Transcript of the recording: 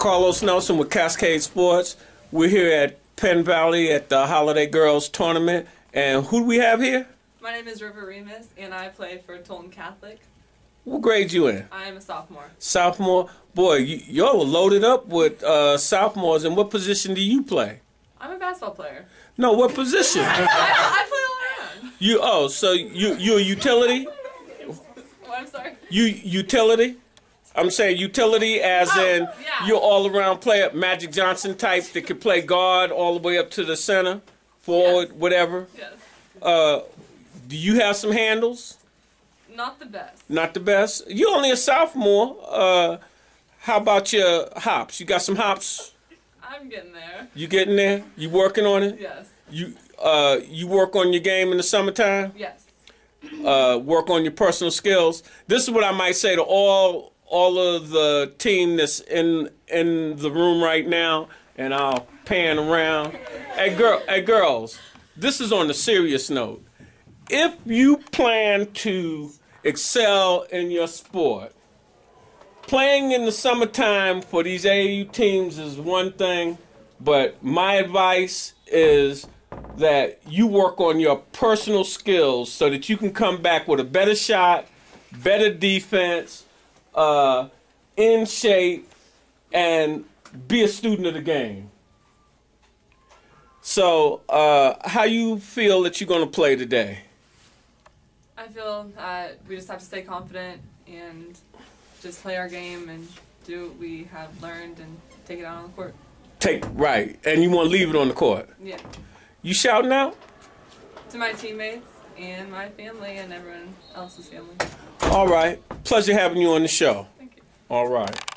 Carlos Nelson with Cascade Sports. We're here at Penn Valley at the Holiday Girls Tournament. And who do we have here? My name is River Remis, and I play for Tolton Catholic. What grade you in? I am a sophomore. Sophomore? Boy, you, y'all are loaded up with uh, sophomores. And what position do you play? I'm a basketball player. No, what position? I, I play all around. you oh, so you you a utility? What, I'm sorry. You utility? I'm saying utility as Oh, in yeah. you're all around player, Magic Johnson type that can play guard all the way up to the center, forward, Yes. whatever. Yes. Uh, do you have some handles? Not the best. Not the best. You're only a sophomore. Uh, how about your hops? You got some hops? I'm getting there. You getting there? You working on it? Yes. You uh, you work on your game in the summertime. Yes. uh, work on your personal skills. This is what I might say to all all of the team that's in in the room right now, and I'll pan around. Hey girl, hey girls, this is on a serious note. If you plan to excel in your sport, playing in the summertime for these AAU teams is one thing, but my advice is that you work on your personal skills so that you can come back with a better shot, better defense, uh, in shape, and be a student of the game. So, uh, how you feel that you're going to play today? I feel that we just have to stay confident and just play our game and do what we have learned and take it out on the court. Take right, and you want to leave it on the court. Yeah. You shouting out? To my teammates and my family and everyone else's family. All right. Pleasure having you on the show. Thank you. All right.